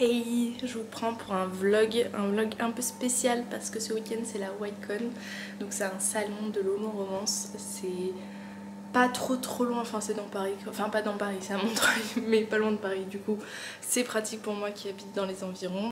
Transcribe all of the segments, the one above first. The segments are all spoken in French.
Hey, je vous prends pour un vlog, un vlog un peu spécial parce que ce week-end c'est la YCon, donc c'est un salon de l'homo romance, c'est pas trop trop loin, enfin c'est dans Paris, enfin pas dans Paris, c'est à Montreuil, mais pas loin de Paris. Du coup, c'est pratique pour moi qui habite dans les environs.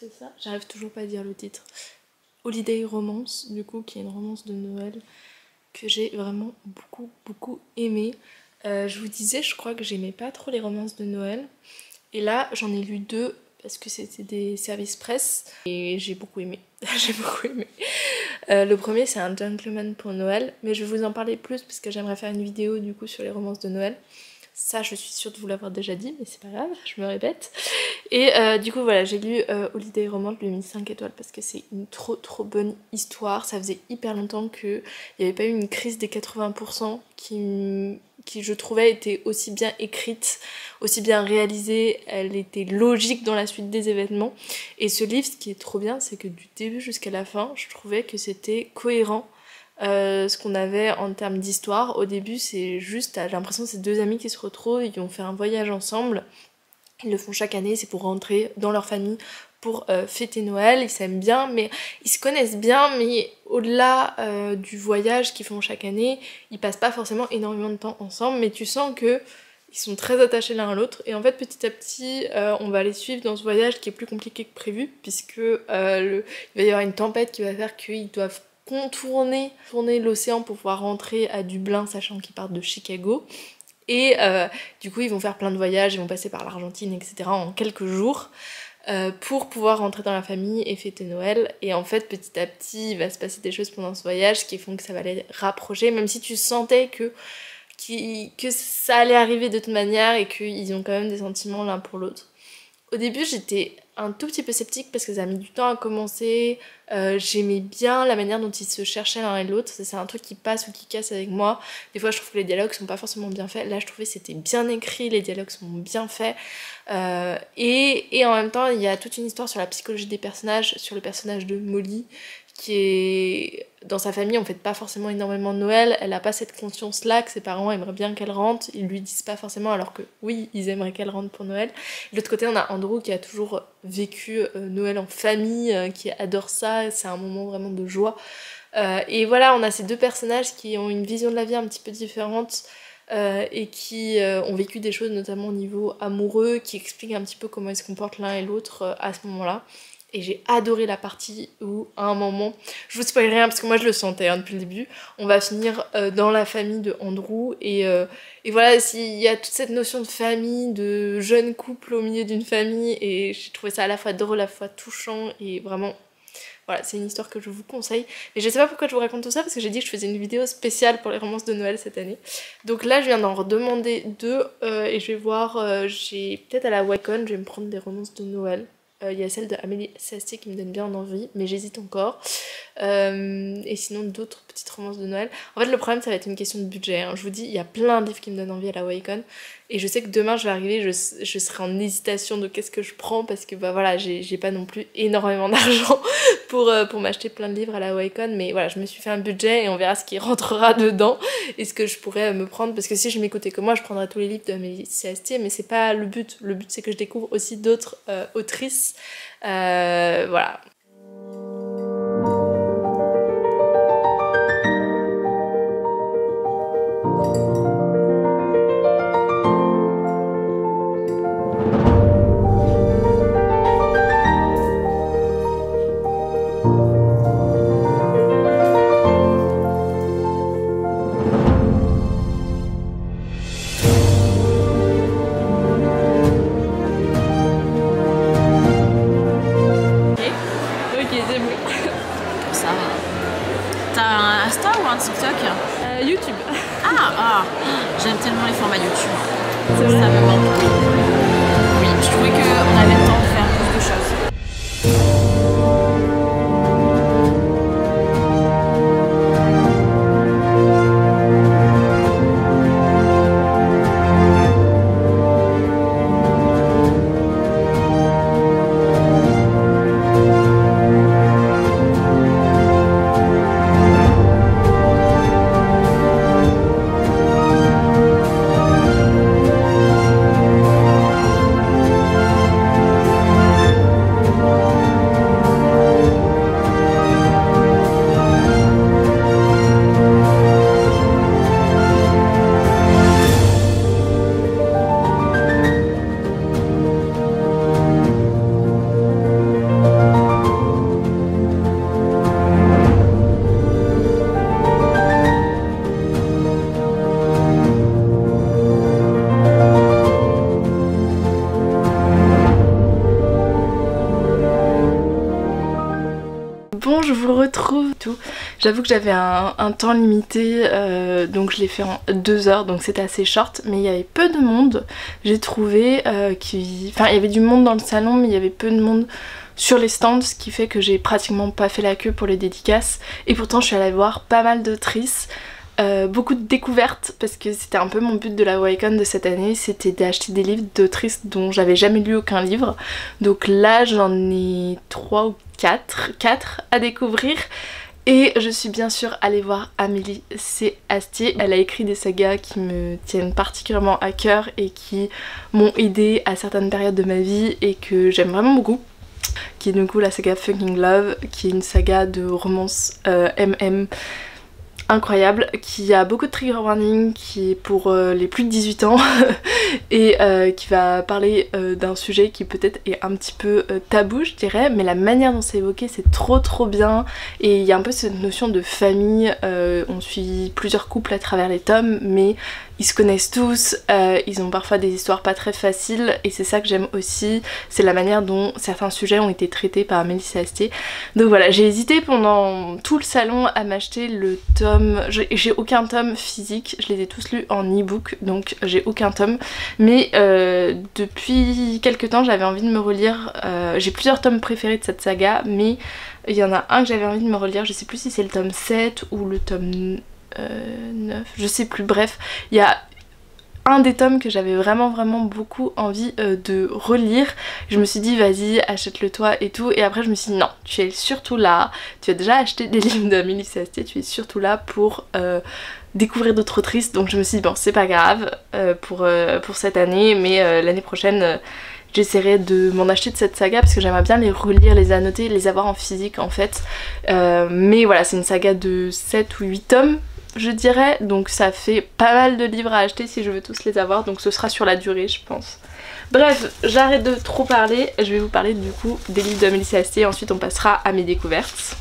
C'est ça J'arrive toujours pas à dire le titre. Holiday Romance, du coup, qui est une romance de Noël que j'ai vraiment beaucoup, beaucoup aimé. Euh, je vous disais, je crois que j'aimais pas trop les romances de Noël. Et là, j'en ai lu deux parce que c'était des services presse et j'ai beaucoup aimé. j'ai beaucoup aimé. Euh, le premier, c'est un gentleman pour Noël, mais je vais vous en parler plus parce que j'aimerais faire une vidéo du coup sur les romances de Noël. Ça, je suis sûre de vous l'avoir déjà dit, mais c'est pas grave, je me répète. Et euh, du coup, voilà, j'ai lu euh, Holiday Romance, je lui ai mis 5 étoiles parce que c'est une trop trop bonne histoire. Ça faisait hyper longtemps qu'il n'y avait pas eu une crise des 80% qui, qui, je trouvais, était aussi bien écrite, aussi bien réalisée. Elle était logique dans la suite des événements. Et ce livre, ce qui est trop bien, c'est que du début jusqu'à la fin, je trouvais que c'était cohérent euh, ce qu'on avait en termes d'histoire. Au début, c'est juste, j'ai l'impression que c'est deux amis qui se retrouvent, ils ont fait un voyage ensemble. Ils le font chaque année, c'est pour rentrer dans leur famille pour euh, fêter Noël. Ils s'aiment bien, mais ils se connaissent bien, mais au-delà euh, du voyage qu'ils font chaque année, ils passent pas forcément énormément de temps ensemble, mais tu sens que ils sont très attachés l'un à l'autre et en fait petit à petit on va les suivre dans ce voyage qui est plus compliqué que prévu puisque il va y avoir une tempête qui va faire qu'ils doivent contourner tourner l'océan pour pouvoir rentrer à Dublin, sachant qu'ils partent de Chicago. Et euh, du coup, ils vont faire plein de voyages, ils vont passer par l'Argentine, etc. en quelques jours. Euh, pour pouvoir rentrer dans la famille et fêter Noël. Et en fait, petit à petit, il va se passer des choses pendant ce voyage qui font que ça va les rapprocher, même si tu sentais que, que ça allait arriver de toute manière et qu'ils ont quand même des sentiments l'un pour l'autre. Au début, j'étais un tout petit peu sceptique parce que ça a mis du temps à commencer. Euh, j'aimais bien la manière dont ils se cherchaient l'un et l'autre. C'est un truc qui passe ou qui casse avec moi. Des fois, je trouve que les dialogues sont pas forcément bien faits. Là, je trouvais que c'était bien écrit, les dialogues sont bien faits. Euh, et, et, en même temps, il y a toute une histoire sur la psychologie des personnages, sur le personnage de Molly, qui est dans sa famille on fait pas forcément énormément de Noël, elle a pas cette conscience là que ses parents aimeraient bien qu'elle rentre, ils lui disent pas forcément alors que oui ils aimeraient qu'elle rentre pour Noël. De l'autre côté on a Andrew qui a toujours vécu euh, Noël en famille, euh, qui adore ça, c'est un moment vraiment de joie. Euh, et voilà on a ces deux personnages qui ont une vision de la vie un petit peu différente. et qui ont vécu des choses notamment au niveau amoureux, qui expliquent un petit peu comment ils se comportent l'un et l'autre à ce moment-là. Et j'ai adoré la partie où, à un moment, je vous spoil rien parce que moi je le sentais hein, depuis le début, on va finir euh, dans la famille de Andrew. Et, euh, et voilà, il y a toute cette notion de famille, de jeune couple au milieu d'une famille. Et j'ai trouvé ça à la fois drôle, à la fois touchant. Et vraiment, voilà, c'est une histoire que je vous conseille. Mais je sais pas pourquoi je vous raconte tout ça parce que j'ai dit que je faisais une vidéo spéciale pour les romances de Noël cette année. Donc là, je viens d'en redemander deux euh, et je vais voir. j'ai peut-être à la Wacon, je vais me prendre des romances de Noël. Euh, il y a celle de Amélie Sastier qui me donne bien envie, mais j'hésite encore. Euh, et sinon, d'autres petites romances de Noël. En fait, le problème, ça va être une question de budget. Hein. Je vous dis, il y a plein de livres qui me donnent envie à la Wacon. Et je sais que demain, je vais arriver, je, je serai en hésitation de qu'est-ce que je prends parce que bah voilà, j'ai pas non plus énormément d'argent pour, euh, pour m'acheter plein de livres à la Wacon. Mais voilà, je me suis fait un budget et on verra ce qui rentrera dedans et ce que je pourrais me prendre. Parce que si je m'écoutais que moi, je prendrais tous les livres de Amélie Sastier, mais c'est pas le but. Le but, c'est que je découvre aussi d'autres autrices. Voilà, J'aime tellement les formats YouTube. Ça me manque. J'avoue que j'avais un, temps limité, euh, donc je l'ai fait en deux heures, donc c'était assez short, mais il y avait peu de monde. J'ai trouvé euh. Enfin, il y avait du monde dans le salon, mais il y avait peu de monde sur les stands, ce qui fait que j'ai pratiquement pas fait la queue pour les dédicaces. Et pourtant, je suis allée voir pas mal d'autrices. Euh, beaucoup de découvertes parce que c'était un peu mon but de la Wacom de cette année, c'était d'acheter des livres d'autrices dont j'avais jamais lu aucun livre. Donc là j'en ai 3 ou 4, 4 à découvrir. Et je suis bien sûr allée voir Amélie C. Astier. Elle a écrit des sagas qui me tiennent particulièrement à cœur et qui m'ont aidé à certaines périodes de ma vie et que j'aime vraiment beaucoup. Qui est du coup la saga Fucking Love, qui est une saga de romance MM incroyable qui a beaucoup de trigger warning qui est pour euh, les plus de 18 ans et euh, qui va parler euh, d'un sujet qui peut-être est un petit peu tabou je dirais mais la manière dont c'est évoqué c'est trop trop bien. Et il y a un peu cette notion de famille on suit plusieurs couples à travers les tomes mais ils se connaissent tous, euh, ils ont parfois des histoires pas très faciles et c'est ça que j'aime aussi, c'est la manière dont certains sujets ont été traités par Mélissa Astier. Donc voilà, j'ai hésité pendant tout le salon à m'acheter le tome, j'ai aucun tome physique, je les ai tous lus en e-book donc j'ai aucun tome, mais euh, depuis quelques temps j'avais envie de me relire, euh, j'ai plusieurs tomes préférés de cette saga mais il y en a un que j'avais envie de me relire, je sais plus si c'est le tome 7 ou le tome 9, je sais plus, bref, il y a un des tomes que j'avais vraiment vraiment beaucoup envie euh, de relire. Je me suis dit vas-y achète-le toi et tout. Et après je me suis dit non tu es surtout là, tu as déjà acheté des livres d'Amélie Astier, tu es surtout là pour euh, découvrir d'autres autrices. Donc je me suis dit bon c'est pas grave euh, pour, euh, pour cette année. Mais euh, l'année prochaine j'essaierai de m'en acheter de cette saga parce que j'aimerais bien les relire, les annoter, les avoir en physique en fait. Euh, mais voilà, c'est une saga de 7 ou 8 tomes, je dirais, donc ça fait pas mal de livres à acheter si je veux tous les avoir, donc ce sera sur la durée, je pense. Bref, j'arrête de trop parler, je vais vous parler du coup des livres de Mélissa Astier ensuite on passera à mes découvertes.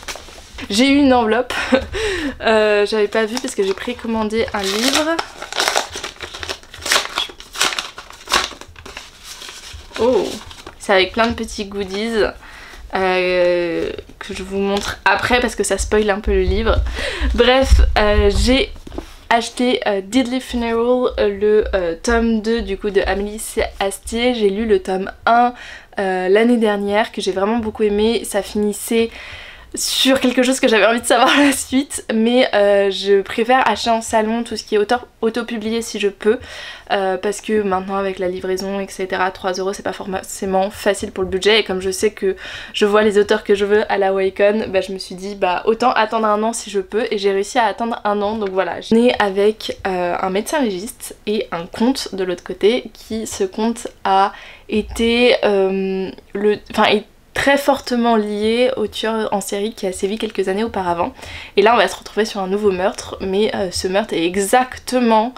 J'ai eu une enveloppe, euh, j'avais pas vu parce que j'ai précommandé un livre. Oh, c'est avec plein de petits goodies euh, que je vous montre après parce que ça spoil un peu le livre. Bref, euh, j'ai acheté euh, Funeral, euh, le tome 2 du coup de Amélie Astier. J'ai lu le tome 1 euh, l'année dernière que j'ai vraiment beaucoup aimé. Ça finissait sur quelque chose que j'avais envie de savoir la suite mais euh, je préfère acheter en salon tout ce qui est auto- auto-publié si je peux euh, parce que maintenant avec la livraison etc 3 euros c'est pas forcément facile pour le budget. Et comme je sais que je vois les auteurs que je veux à la Wacon bah je me suis dit bah autant attendre un an si je peux et j'ai réussi à attendre un an. Donc voilà je né avec euh, un médecin légiste et un conte de l'autre côté qui ce conte a été le enfin très fortement lié au tueur en série qui a sévi quelques années auparavant. Et là on va se retrouver sur un nouveau meurtre, mais euh, ce meurtre est exactement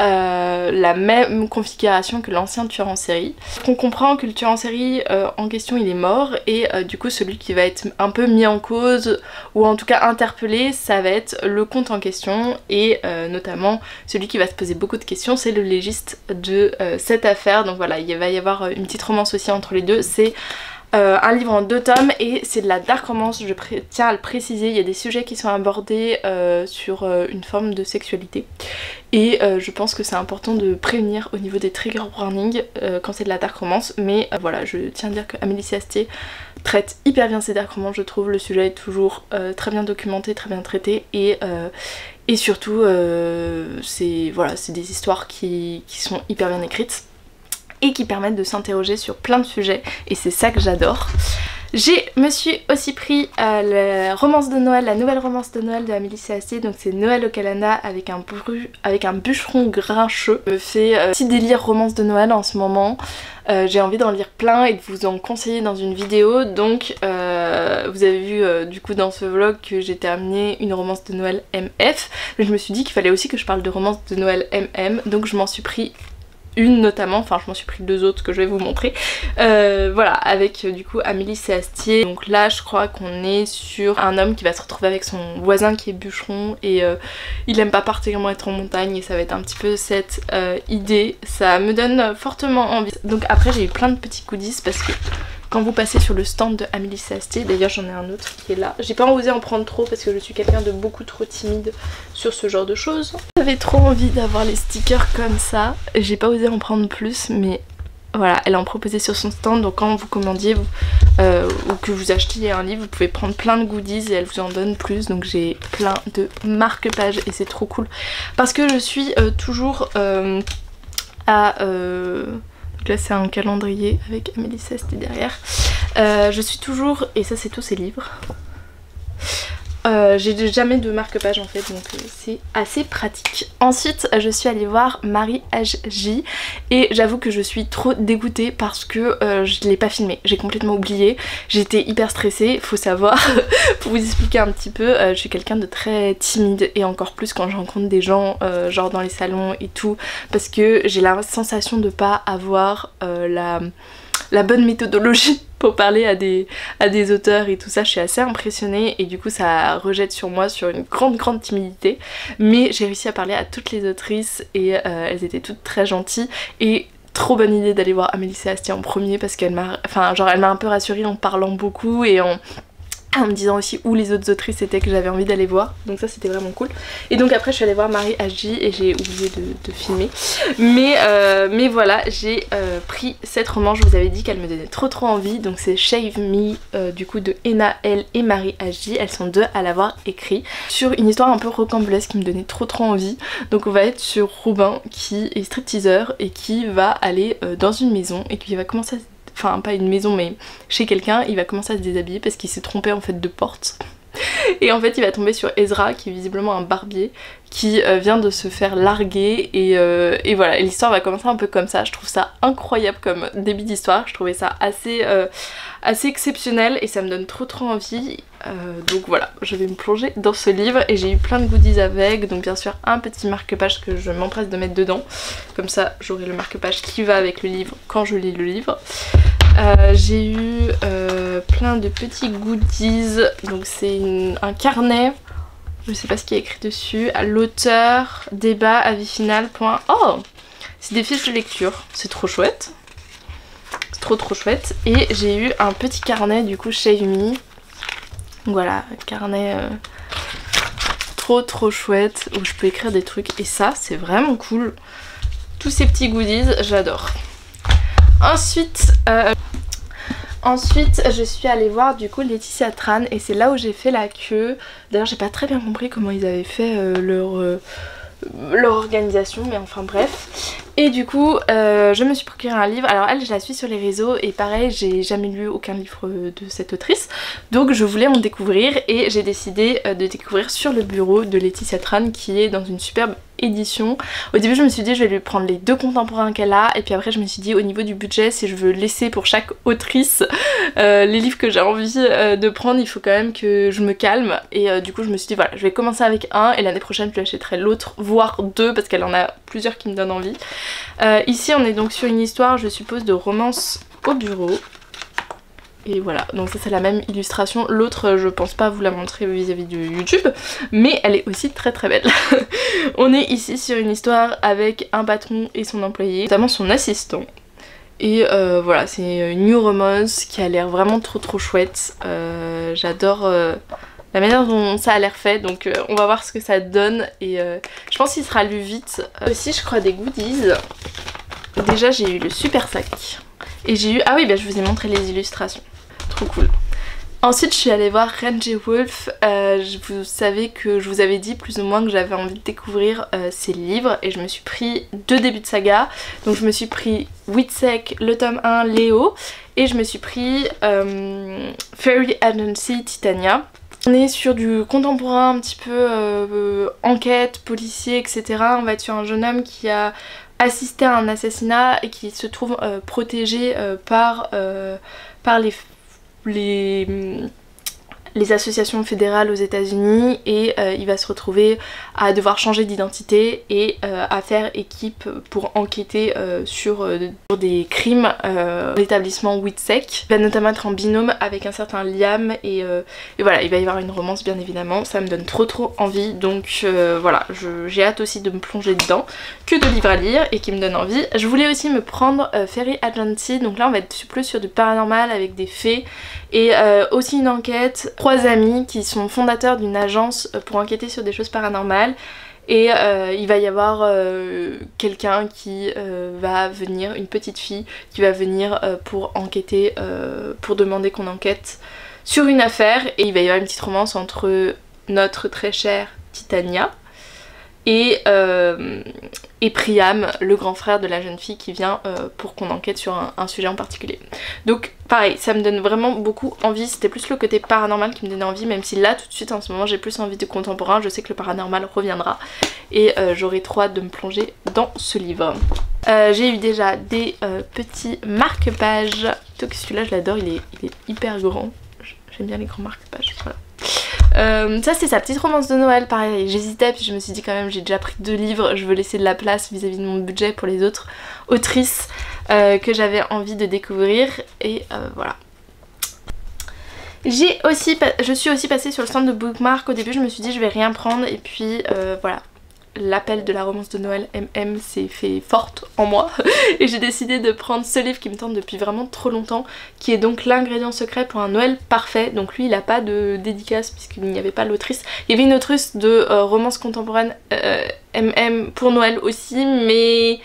euh, la même configuration que l'ancien tueur en série. On comprend que le tueur en série euh, en question il est mort et du coup celui qui va être un peu mis en cause ou en tout cas interpellé ça va être le compte en question et notamment celui qui va se poser beaucoup de questions c'est le légiste de cette affaire donc voilà il va y avoir une petite romance aussi entre les deux c'est Euh, un livre en deux tomes et c'est de la dark romance, je tiens à le préciser, il y a des sujets qui sont abordés euh, sur euh, une forme de sexualité. Et je pense que c'est important de prévenir au niveau des trigger warnings quand c'est de la dark romance. Mais voilà je tiens à dire que Amélie Astier traite hyper bien ces dark romances je trouve, le sujet est toujours très bien documenté, très bien traité. Et, surtout c'est voilà, des histoires qui sont hyper bien écrites et qui permettent de s'interroger sur plein de sujets et c'est ça que j'adore. J'ai me suis aussi pris euh, la romance de Noël, la nouvelle romance de Noël de Amélie Astier, donc c'est Noël au Canada avec un, avec un bûcheron grincheux. Je fais euh, petit délire romance de Noël en ce moment. Euh, j'ai envie d'en lire plein et de vous en conseiller dans une vidéo. Donc vous avez vu du coup dans ce vlog que j'ai terminé une romance de Noël MF. Mais je me suis dit qu'il fallait aussi que je parle de romance de Noël MM. Donc je m'en suis pris une notamment, enfin je m'en suis pris deux autres que je vais vous montrer. Euh, voilà, avec euh, du coup Amélie Séastier. Donc là je crois qu'on est sur un homme qui va se retrouver avec son voisin qui est bûcheron et euh, il aime pas particulièrement être en montagne et ça va être un petit peu cette idée. Ça me donne fortement envie. Donc après j'ai eu plein de petits goodies parce que quand vous passez sur le stand de Amélie Sastier, d'ailleurs j'en ai un autre qui est là. J'ai pas osé en prendre trop parce que je suis quelqu'un de beaucoup trop timide sur ce genre de choses. J'avais trop envie d'avoir les stickers comme ça. J'ai pas osé en prendre plus mais voilà, elle en proposait sur son stand, donc quand vous commandiez euh, ou que vous achetiez un livre, vous pouvez prendre plein de goodies et elle vous en donne plus. Donc j'ai plein de marque-pages et c'est trop cool. Parce que je suis euh, toujours euh, à là c'est un calendrier avec Amélie Ceste derrière. Euh, je suis toujours, et ça c'est tous ces livres, euh, j'ai jamais de marque-page en fait donc euh, c'est assez pratique. Ensuite je suis allée voir Marie HJ et j'avoue que je suis trop dégoûtée parce que euh, je l'ai pas filmé, j'ai complètement oublié, j'étais hyper stressée, faut savoir, pour vous expliquer un petit peu, je suis quelqu'un de très timide et encore plus quand je rencontre des gens genre dans les salons et tout parce que j'ai la sensation de pas avoir la la bonne méthodologie pour parler à des, auteurs et tout ça. Je suis assez impressionnée et du coup ça rejette sur moi sur une grande grande timidité. Mais j'ai réussi à parler à toutes les autrices et euh, elles étaient toutes très gentilles et trop bonne idée d'aller voir Amélie Séastien en premier parce qu'elle m'a enfin genre elle m'a un peu rassurée en parlant beaucoup et en en me disant aussi où les autres autrices étaient que j'avais envie d'aller voir. Donc ça c'était vraiment cool. Et donc après je suis allée voir Marie Agi et j'ai oublié de, filmer. Mais, euh, mais voilà j'ai euh, pris cette roman je vous avais dit qu'elle me donnait trop trop envie. Donc c'est Shave Me euh, du coup de Ena L et Marie Agi elles sont deux à l'avoir écrit sur une histoire un peu rocambolesque qui me donnait trop trop envie. Donc on va être sur Robin qui est stripteaseur et qui va aller dans une maison et qui va commencer à enfin pas une maison mais chez quelqu'un, il va commencer à se déshabiller parce qu'il s'est trompé en fait de porte. Et en fait il va tomber sur Ezra qui est visiblement un barbier qui euh, vient de se faire larguer. Et, euh, voilà l'histoire va commencer un peu comme ça. Je trouve ça incroyable comme début d'histoire. Je trouvais ça assez, euh, assez exceptionnel et ça me donne trop trop envie. Donc voilà je vais me plonger dans ce livre. Et j'ai eu plein de goodies avec donc bien sûr un petit marque-page que je m'empresse de mettre dedans. Comme ça j'aurai le marque-page qui va avec le livre quand je lis le livre. J'ai eu euh, plein de petits goodies. Donc c'est un carnet. Je sais pas ce qui est écrit dessus. L'auteur, débat, avis final, point. Oh C'est des fiches de lecture. C'est trop chouette. C'est trop trop chouette. Et j'ai eu un petit carnet du coup chez Yumi. Voilà, carnet euh, trop trop chouette où je peux écrire des trucs. Et ça, c'est vraiment cool. Tous ces petits goodies, j'adore. Ensuite, euh, ensuite, je suis allée voir du coup Laetitia Tran et c'est là où j'ai fait la queue. D'ailleurs, j'ai pas très bien compris comment ils avaient fait euh, leur, euh, leur organisation, mais enfin bref. Et du coup, je me suis procuré un livre. Alors elle, je la suis sur les réseaux et pareil, j'ai jamais lu aucun livre de cette autrice. Donc je voulais en découvrir et j'ai décidé de découvrir sur le bureau de Laetitia Tran qui est dans une superbe Au début je me suis dit je vais lui prendre les deux contemporains qu'elle a. Et puis après je me suis dit au niveau du budget si je veux laisser pour chaque autrice euh, les livres que j'ai envie euh, de prendre il faut quand même que je me calme. Et euh, du coup je me suis dit voilà je vais commencer avec un. Et l'année prochaine je lui achèterai l'autre voire deux parce qu'elle en a plusieurs qui me donnent envie. ici on est donc sur une histoire je suppose de romance au bureau et voilà, donc ça c'est la même illustration. L'autre, je pense pas vous la montrer vis-à-vis de YouTube, mais elle est aussi très très belle. On est ici sur une histoire avec un patron et son employé, notamment son assistant. Et euh, voilà, c'est new romance qui a l'air vraiment trop trop chouette. J'adore la manière dont ça a l'air fait, donc on va voir ce que ça donne. Et je pense qu'il sera lu vite. Aussi, je crois, des goodies. Déjà, j'ai eu le super sac. Et j'ai eu... Ah oui, bah, je vous ai montré les illustrations. Trop cool. Ensuite je suis allée voir Ranger Wolf, euh, vous savez que je vous avais dit plus ou moins que j'avais envie de découvrir euh, ses livres et je me suis pris deux débuts de saga, donc je me suis pris Whitsec, le tome 1, Léo et je me suis pris euh, Fairy Agency Titania. On est sur du contemporain un petit peu enquête, policier, etc. On va être sur un jeune homme qui a assisté à un assassinat et qui se trouve protégé par, par les les les associations fédérales aux États-Unis et euh, il va se retrouver à devoir changer d'identité et euh, à faire équipe pour enquêter euh, sur, des crimes à l'établissement Whitsec. Il va notamment être en binôme avec un certain Liam et, voilà, il va y avoir une romance bien évidemment. Ça me donne trop trop envie donc voilà, j'ai hâte aussi de me plonger dedans que de livres à lire et qui me donne envie. Je voulais aussi me prendre Ferry Agency, donc là on va être plus sur du paranormal avec des faits et aussi une enquête trois amis qui sont fondateurs d'une agence euh, pour enquêter sur des choses paranormales. Et euh, il va y avoir euh, quelqu'un qui va venir, une petite fille qui va venir pour enquêter, pour demander qu'on enquête sur une affaire. Et il va y avoir une petite romance entre notre très chère Titania et, et Priam, le grand frère de la jeune fille qui vient euh, pour qu'on enquête sur un, sujet en particulier. Donc pareil, ça me donne vraiment beaucoup envie, c'était plus le côté paranormal qui me donnait envie, même si là tout de suite en ce moment j'ai plus envie de contemporain, je sais que le paranormal reviendra. Et euh, j'aurai trop hâte de me plonger dans ce livre. Euh, j'ai eu déjà des petits marque-pages, celui-là je l'adore, il est, il est hyper grand, j'aime bien les grands marque-pages, voilà. Euh, ça c'est sa petite romance de Noël, pareil, j'hésitais puis je me suis dit quand même j'ai déjà pris deux livres, je veux laisser de la place vis-à-vis de mon budget pour les autres autrices euh, que j'avais envie de découvrir. Et euh, voilà. J'ai aussi, je suis aussi passée sur le stand de Bookmark, au début je me suis dit je vais rien prendre. Et puis voilà, l'appel de la romance de Noël MM s'est fait forte en moi. Et j'ai décidé de prendre ce livre qui me tente depuis vraiment trop longtemps qui est donc l'ingrédient secret pour un Noël parfait. Donc lui il a pas de dédicace puisqu'il n'y avait pas l'autrice. Il y avait une autrice de euh, romance contemporaine MM pour Noël aussi mais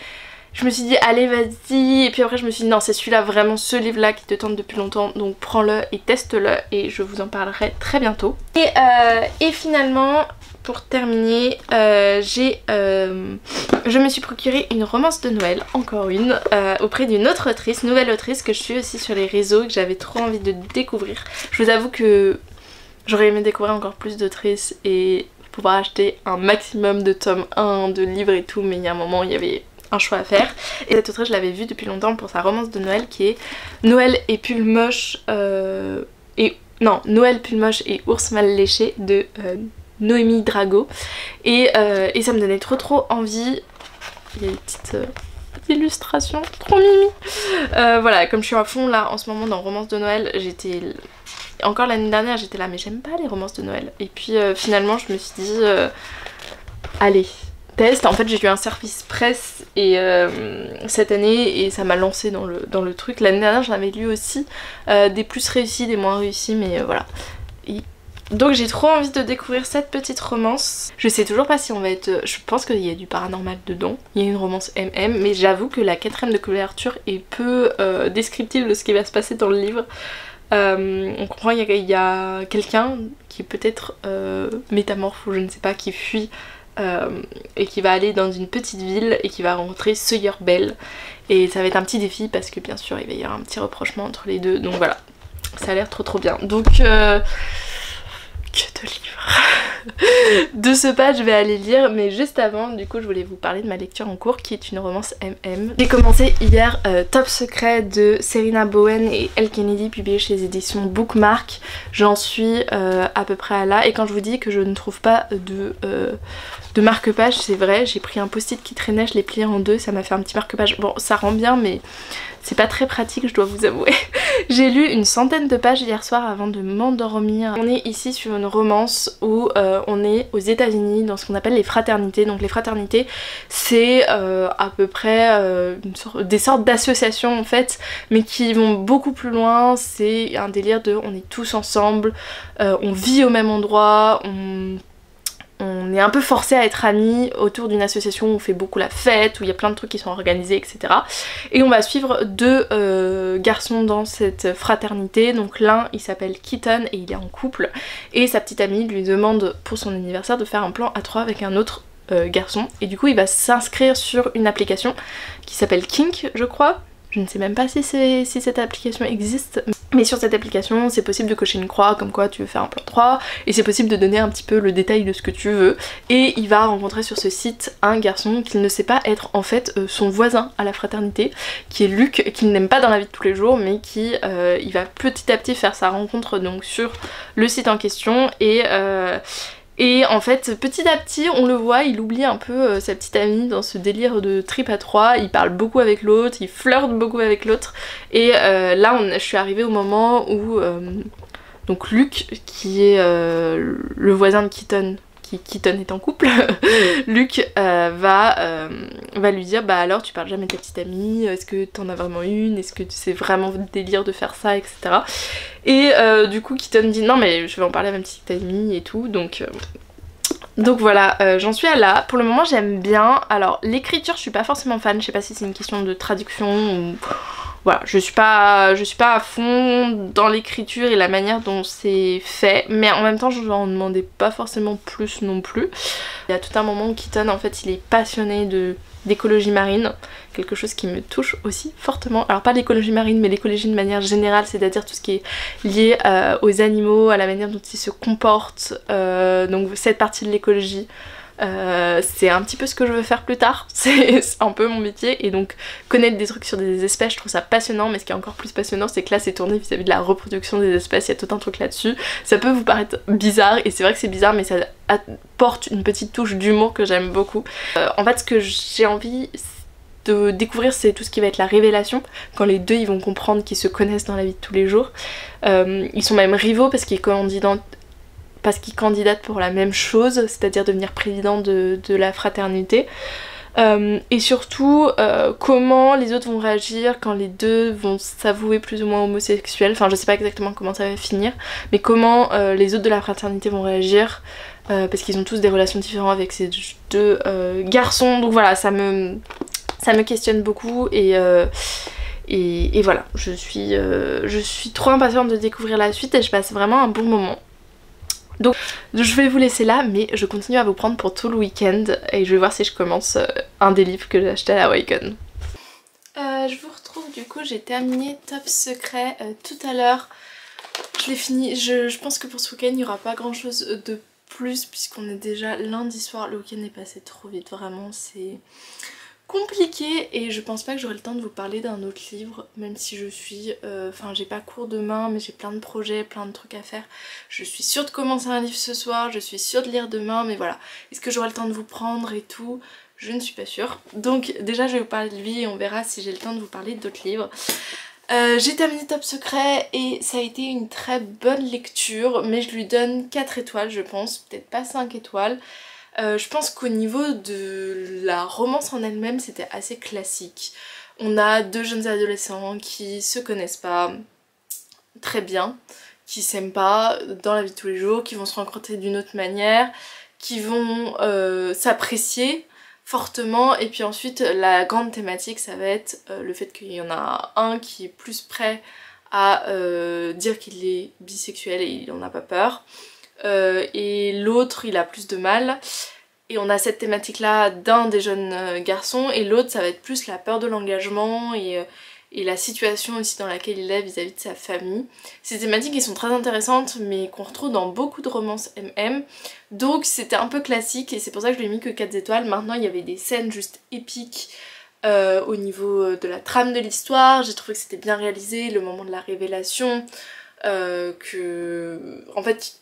je me suis dit allez vas-y. Et puis après je me suis dit non c'est celui-là vraiment ce livre là qui te tente depuis longtemps. Donc prends-le et teste-le et je vous en parlerai très bientôt. Et, euh, et finalement pour terminer, euh, j'ai, euh, je me suis procuré une romance de Noël, encore une, euh, auprès d'une autre autrice, nouvelle autrice que je suis aussi sur les réseaux, que j'avais trop envie de découvrir. Je vous avoue que j'aurais aimé découvrir encore plus d'autrices et pouvoir acheter un maximum de tomes 1, de livres et tout, mais il y a un moment il y avait un choix à faire. Et cette autrice, je l'avais vue depuis longtemps pour sa romance de Noël qui est Noël et pull moche et non, Noël pull moche et ours mal léché de Noémie Drago. Euh, et, ça me donnait trop trop envie. Il y a des petites, euh, illustrations, trop mimi. Euh, voilà, comme je suis à fond là en ce moment dans Romance de Noël, j'étais... Encore l'année dernière j'étais là mais j'aime pas les romances de Noël. Et puis finalement je me suis dit, allez, test. En fait j'ai eu un service presse et cette année et ça m'a lancé dans le, dans le truc. L'année dernière j'en avais lu aussi des plus réussis, des moins réussis mais voilà. Donc j'ai trop envie de découvrir cette petite romance. Je sais toujours pas si on va être... Je pense qu'il y a du paranormal dedans. Il y a une romance MM, mais j'avoue que la quatrième de couverture est peu euh, descriptive de ce qui va se passer dans le livre. Euh, on comprend qu'il y a, quelqu'un qui peut-être euh, métamorphe ou je ne sais pas, qui fuit et qui va aller dans une petite ville et qui va rencontrer Sawyer Bell. Et ça va être un petit défi parce que bien sûr il va y avoir un petit reprochement entre les deux. Donc voilà, ça a l'air trop trop bien. Donc que de livres De ce pas je vais aller lire mais juste avant du coup je voulais vous parler de ma lecture en cours qui est une romance MM. J'ai commencé hier euh, Top Secret de Serena Bowen et Elle Kennedy publié chez les éditions Bookmark. J'en suis euh, à peu près à là et quand je vous dis que je ne trouve pas de, euh, de marque-page c'est vrai j'ai pris un post-it qui traînait je l'ai plié en deux ça m'a fait un petit marque-page. Bon ça rend bien mais c'est pas très pratique je dois vous avouer. J'ai lu une centaine de pages hier soir avant de m'endormir. On est ici sur une romance où euh, on est aux États-Unis dans ce qu'on appelle les fraternités. Donc les fraternités, c'est euh, à peu près des sortes d'associations en fait, mais qui vont beaucoup plus loin. C'est un délire de on est tous ensemble, on vit au même endroit, on on est un peu forcé à être amis autour d'une association où on fait beaucoup la fête, où il y a plein de trucs qui sont organisés, etc. Et on va suivre deux euh, garçons dans cette fraternité. Donc l'un, il s'appelle Keaton et il est en couple. Et sa petite amie lui demande pour son anniversaire de faire un plan à trois avec un autre euh, garçon. Et du coup, il va s'inscrire sur une application qui s'appelle Kink, je crois. Je ne sais même pas si, si cette application existe. Mais sur cette application, c'est possible de cocher une croix comme quoi tu veux faire un plan 3 et c'est possible de donner un petit peu le détail de ce que tu veux. Et il va rencontrer sur ce site un garçon qu'il ne sait pas être en fait euh, son voisin à la fraternité, qui est Luc, qu'il n'aime pas dans la vie de tous les jours, mais qui euh, il va petit à petit faire sa rencontre donc sur le site en question et euh, et en fait, petit à petit, on le voit, il oublie un peu euh, sa petite amie dans ce délire de trip à trois. Il parle beaucoup avec l'autre, il flirte beaucoup avec l'autre. Et euh, là, je suis arrivée au moment où euh, donc Luc, qui est le voisin de Keaton, qui Keaton est en couple, Luc va, va lui dire bah alors tu parles jamais de ta petite amie, est-ce que t'en as vraiment une, est-ce que c'est vraiment délire de faire ça, etc. Et euh, du coup Keaton dit non mais je vais en parler à ma petite amie et tout donc... Euh, voilà, euh, j'en suis à là. Pour le moment j'aime bien. Alors l'écriture je suis pas forcément fan, je sais pas si c'est une question de traduction ou... Voilà, je suis pas, je suis pas à fond dans l'écriture et la manière dont c'est fait, mais en même temps je n'en demandais pas forcément plus non plus. Il y a tout un moment où Keaton en fait il est passionné de d'écologie marine, quelque chose qui me touche aussi fortement. Alors pas l'écologie marine mais l'écologie de manière générale, c'est-à-dire tout ce qui est lié euh, aux animaux, à la manière dont ils se comportent, euh, donc cette partie de l'écologie. Euh, c'est un petit peu ce que je veux faire plus tard, c'est un peu mon métier et donc connaître des trucs sur des espèces je trouve ça passionnant mais ce qui est encore plus passionnant c'est que là c'est tourné vis-à-vis de la reproduction des espèces, il y a tout un truc là-dessus. Ça peut vous paraître bizarre et c'est vrai que c'est bizarre mais ça apporte une petite touche d'humour que j'aime beaucoup. Euh, en fait ce que j'ai envie de découvrir c'est tout ce qui va être la révélation quand les deux ils vont comprendre qu'ils se connaissent dans la vie de tous les jours. Euh, ils sont même rivaux parce qu'ils candidatent parce qu'ils candidatent pour la même chose, c'est-à-dire devenir président de, la fraternité. Euh, et surtout euh, comment les autres vont réagir quand les deux vont s'avouer plus ou moins homosexuels. Enfin je sais pas exactement comment ça va finir, mais comment euh, les autres de la fraternité vont réagir parce qu'ils ont tous des relations différentes avec ces deux garçons. Donc voilà, ça me, ça me questionne beaucoup et, et, et, voilà, je suis, je suis trop impatiente de découvrir la suite et je passe vraiment un bon moment. Donc je vais vous laisser là mais je continue à vous prendre pour tout le week-end et je vais voir si je commence euh, un des livres que j'ai acheté à la Waken. Euh, je vous retrouve du coup, j'ai terminé Top Secret euh, tout à l'heure. Je l'ai fini, je, pense que pour ce week-end il n'y aura pas grand chose de plus puisqu'on est déjà lundi soir. Le week-end est passé trop vite, vraiment c'est compliqué et je pense pas que j'aurai le temps de vous parler d'un autre livre même si je suis euh, enfin j'ai pas cours demain mais j'ai plein de projets plein de trucs à faire. Je suis sûre de commencer un livre ce soir je suis sûre de lire demain mais voilà. Est-ce que j'aurai le temps de vous prendre et tout? Je ne suis pas sûre. Donc déjà je vais vous parler de lui et on verra si j'ai le temps de vous parler d'autres livres. Euh, j'ai terminé Top Secret et ça a été une très bonne lecture mais je lui donne 4 étoiles je pense. Peut-être pas 5 étoiles euh, je pense qu'au niveau de la romance en elle-même, c'était assez classique. On a deux jeunes adolescents qui se connaissent pas très bien, qui s'aiment pas dans la vie de tous les jours, qui vont se rencontrer d'une autre manière, qui vont euh, s'apprécier fortement et puis ensuite la grande thématique ça va être euh, le fait qu'il y en a un qui est plus prêt à dire qu'il est bisexuel et il en a pas peur euh, et l'autre il a plus de mal. Et on a cette thématique là d'un des jeunes euh, garçons et l'autre ça va être plus la peur de l'engagement et, euh, et, la situation aussi dans laquelle il est vis-à-vis de sa famille. Ces thématiques qui sont très intéressantes mais qu'on retrouve dans beaucoup de romances MM. Donc c'était un peu classique et c'est pour ça que je lui ai mis que 4 étoiles. Maintenant il y avait des scènes juste épiques. au niveau de la trame de l'histoire, j'ai trouvé que c'était bien réalisé, le moment de la révélation, que en fait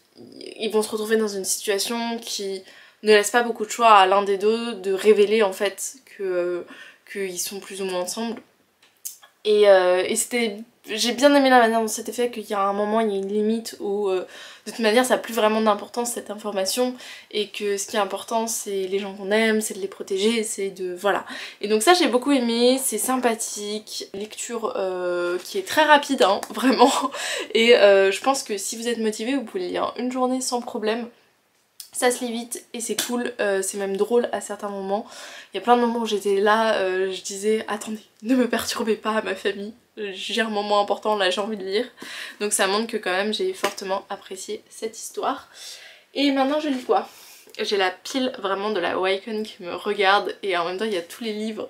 ils vont se retrouver dans une situation qui ne laisse pas beaucoup de choix à l'un des deux de révéler en fait que qu'ils sont plus ou moins ensemble. Et, euh, et c'était j'ai bien aimé la manière dont c'était fait, qu'il y a un moment, il y a une limite où euh, de toute manière ça n'a plus vraiment d'importance cette information et que ce qui est important c'est les gens qu'on aime, c'est de les protéger, c'est de... voilà. Et donc ça j'ai beaucoup aimé, c'est sympathique, lecture euh, qui est très rapide hein, vraiment et euh, je pense que si vous êtes motivé vous pouvez lire une journée sans problème. Ça se lit vite et c'est cool, c'est même drôle à certains moments. Il y a plein de moments où j'étais là, je disais attendez, ne me perturbez pas ma famille, j'ai un moment important là j'ai envie de lire. Donc ça montre que quand même j'ai fortement apprécié cette histoire. Et maintenant je lis quoi? J'ai la pile vraiment de la Waken qui me regarde et en même temps il y a tous les livres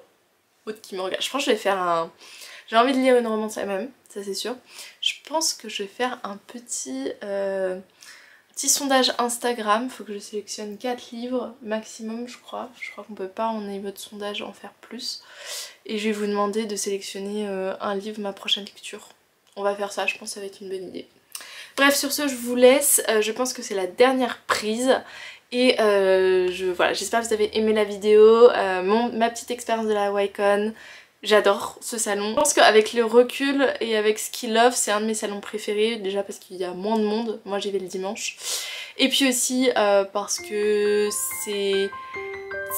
autres qui me regardent. Je pense que je vais faire un j'ai envie de lire une romance à même ça c'est sûr. Je pense que je vais faire un petit euh, petit sondage Instagram, faut que je sélectionne 4 livres maximum je crois. Je crois qu'on peut pas en niveau de sondage en faire plus. Et je vais vous demander de sélectionner euh, un livre ma prochaine lecture. On va faire ça, je pense que ça va être une bonne idée. Bref sur ce je vous laisse, euh, je pense que c'est la dernière prise. Et euh, je, voilà, j'espère que vous avez aimé la vidéo, ma petite expérience de la Wycon. J'adore ce salon. Je pense qu'avec le recul et avec ce qu'il offre, c'est un de mes salons préférés. Déjà parce qu'il y a moins de monde. Moi j'y vais le dimanche. Et puis aussi euh, parce que c'est...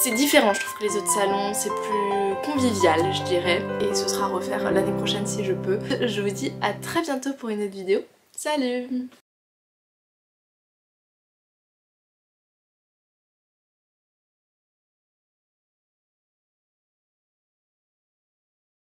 C'est différent, je trouve que les autres salons, c'est plus convivial, je dirais. Et ce sera à refaire l'année prochaine si je peux. Je vous dis à très bientôt pour une autre vidéo. Salut